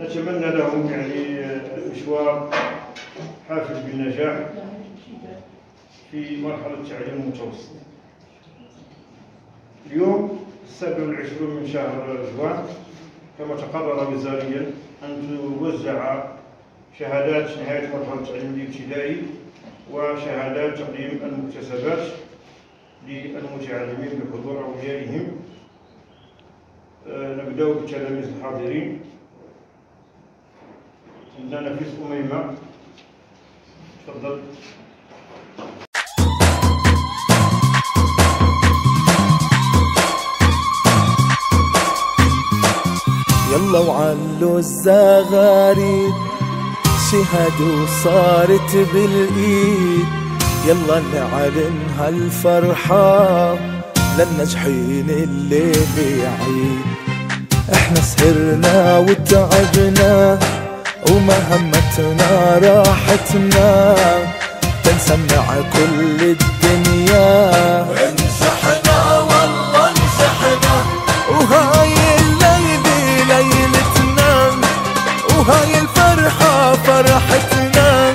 نتمنى لهم يعني مشوار حافل بالنجاح في مرحلة التعليم المتوسط اليوم السابع والعشرون من شهر جوان كما تقرر وزاريا أن توزع شهادات نهاية مرحلة التعليم الابتدائي وشهادات تقديم المكتسبات للمتعلمين بحضور أوليائهم. آه، نبدأ بالتلاميذ الحاضرين. عندنا نفيس أميمة تفضل يلا وعلو الزغاريد. شهدوا صارت بالإيد. يلا نعلن هالفرحة للنجحين اللي بعيد. إحنا سهرنا وتعبنا. ومهمتنا راحتنا. تنسمع كل الدنيا. انسحنا والله انسحنا. وهاي الليلة ليلتنا. وهاي الفرحة فرحتنا.